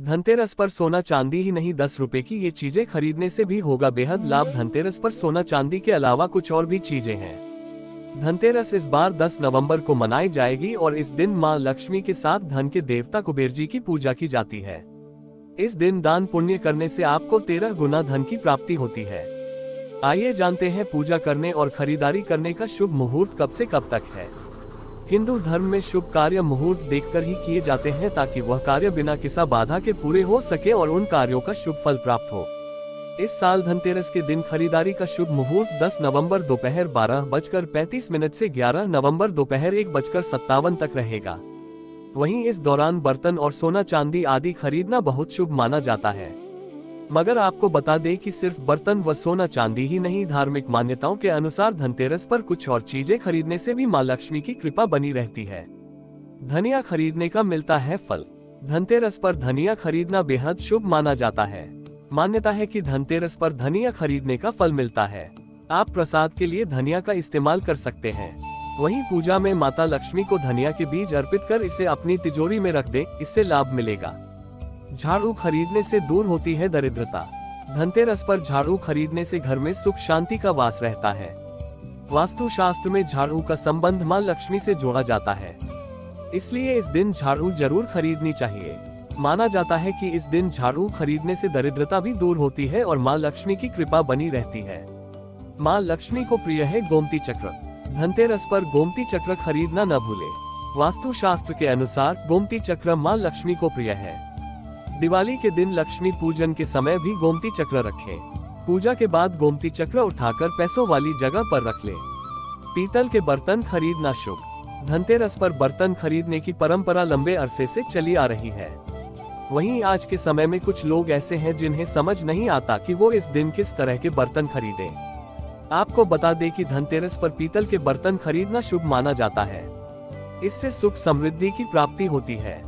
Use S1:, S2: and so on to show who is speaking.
S1: धनतेरस पर सोना चांदी ही नहीं, दस रुपए की ये चीज़ें खरीदने से भी होगा बेहद लाभ। धनतेरस पर सोना चांदी के अलावा कुछ और भी चीज़ें हैं। धनतेरस इस बार 10 नवंबर को मनाई जाएगी और इस दिन माँ लक्ष्मी के साथ धन के देवता कुबेर जी की पूजा की जाती है। इस दिन दान पुण्य करने से आपको तेरह गुना धन की प्राप्ति होती है। आइए जानते हैं पूजा करने और खरीदारी करने का शुभ मुहूर्त कब से कब तक है। हिंदू धर्म में शुभ कार्य मुहूर्त देखकर ही किए जाते हैं ताकि वह कार्य बिना किसा बाधा के पूरे हो सके और उन कार्यों का शुभ फल प्राप्त हो। इस साल धनतेरस के दिन खरीदारी का शुभ मुहूर्त 10 नवंबर दोपहर बारह बजकर पैंतीस मिनट से 11 नवंबर दोपहर एक बजकर सत्तावन तक रहेगा। वहीं इस दौरान बर्तन और सोना चांदी आदि खरीदना बहुत शुभ माना जाता है। मगर आपको बता दें कि सिर्फ़ बर्तन व सोना चांदी ही नहीं, धार्मिक मान्यताओं के अनुसार धनतेरस पर कुछ और चीज़ें खरीदने से भी माँ लक्ष्मी की कृपा बनी रहती है। धनिया खरीदने का मिलता है फल। धनतेरस पर धनिया खरीदना बेहद शुभ माना जाता है। मान्यता है कि धनतेरस पर धनिया खरीदने का फल मिलता है। आप प्रसाद के लिए धनिया का इस्तेमाल कर सकते हैं। वहीं पूजा में माता लक्ष्मी को धनिया के बीज अर्पित कर इसे अपनी तिजोरी में रख दे, इससे लाभ मिलेगा। झाड़ू खरीदने से दूर होती है दरिद्रता। धनतेरस पर झाड़ू खरीदने से घर में सुख शांति का वास रहता है। वास्तु शास्त्र में झाड़ू का संबंध माँ लक्ष्मी से जोड़ा जाता है। इसलिए इस दिन झाड़ू ज़रूर खरीदनी चाहिए। माना जाता है कि इस दिन झाड़ू खरीदने से दरिद्रता भी दूर होती है और माँ लक्ष्मी की कृपा बनी रहती है। माँ लक्ष्मी को प्रिय है गोमती चक्र। धनतेरस पर गोमती चक्र खरीदना न भूले। वास्तु शास्त्र के अनुसार गोमती चक्र माँ लक्ष्मी को प्रिय है। दिवाली के दिन लक्ष्मी पूजन के समय भी गोमती चक्र रखें। पूजा के बाद गोमती चक्र उठाकर पैसों वाली जगह पर रख ले। पीतल के बर्तन खरीदना शुभ। धनतेरस पर बर्तन खरीदने की परंपरा लंबे अरसे से चली आ रही है। वहीं आज के समय में कुछ लोग ऐसे हैं जिन्हें समझ नहीं आता कि वो इस दिन किस तरह के बर्तन खरीदें। आपको बता दें कि धनतेरस पर पीतल के बर्तन खरीदना शुभ माना जाता है। इससे सुख समृद्धि की प्राप्ति होती है।